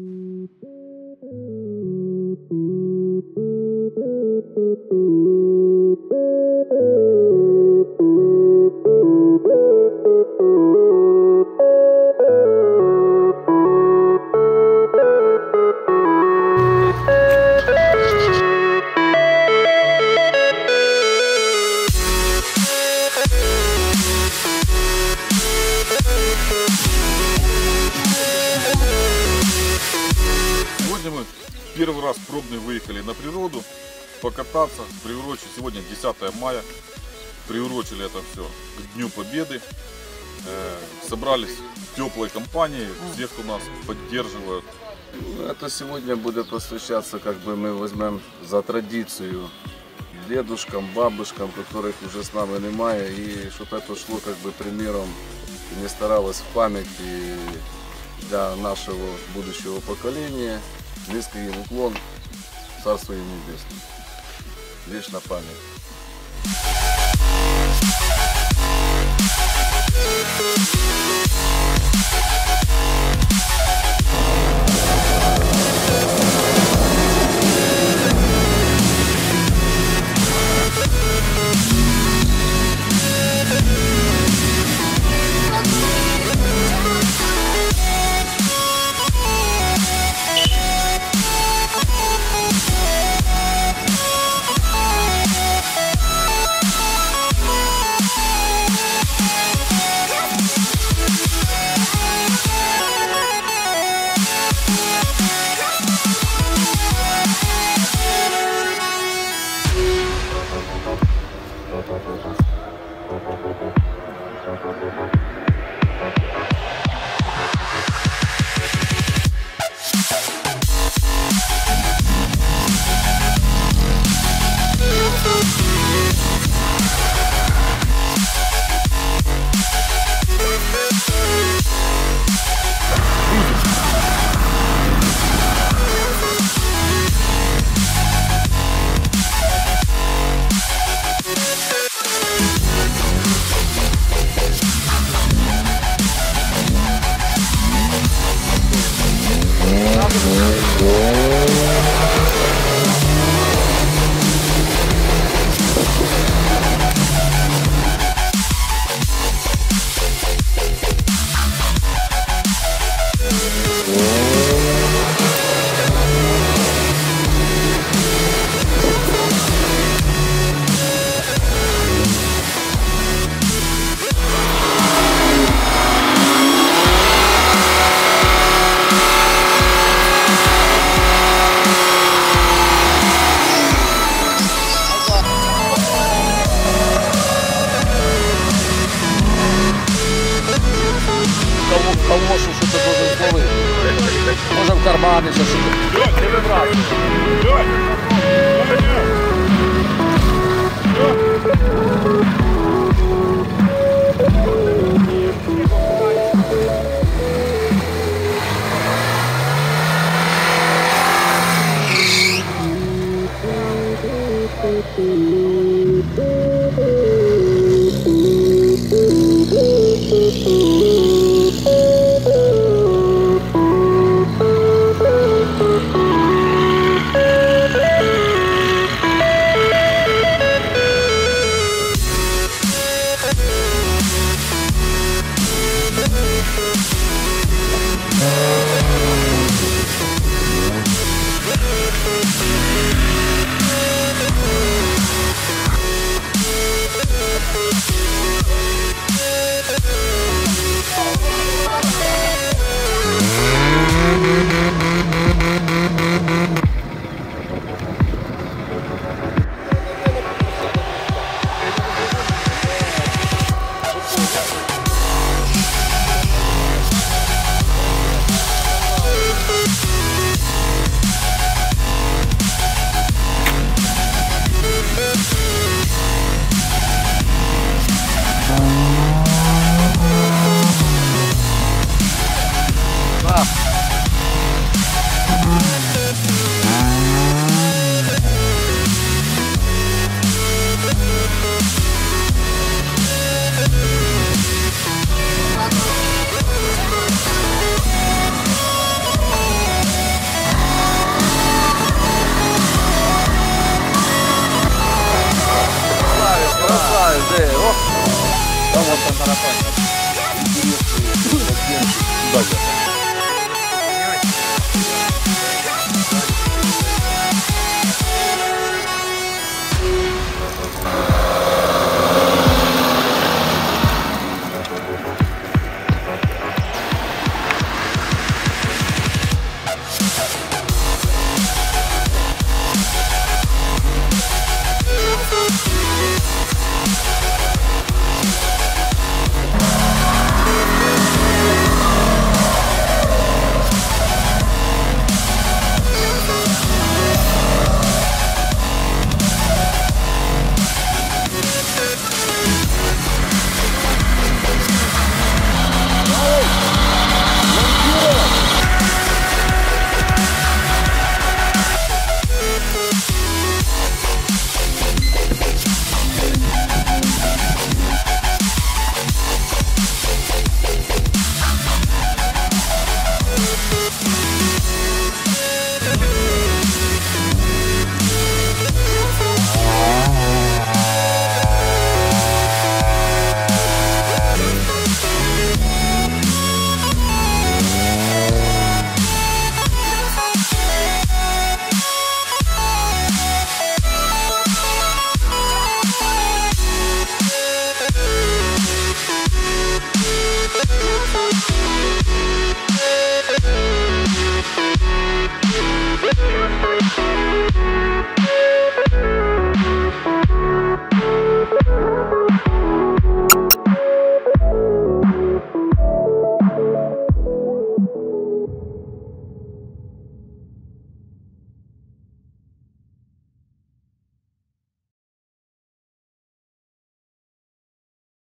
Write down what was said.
Thank you. Первый раз пробный выехали на природу покататься, приурочили сегодня 10 мая, приурочили это все к Дню Победы. Э, собрались в теплой компании, все, кто нас поддерживают. Это сегодня будет посвящаться, как бы мы возьмем за традицию дедушкам, бабушкам, которых уже с нами немає, и чтобы это шло как бы примером не старалось в памяти для нашего будущего поколения. Низкий уклон, царство им небесное. Вечна память. карманы зашили.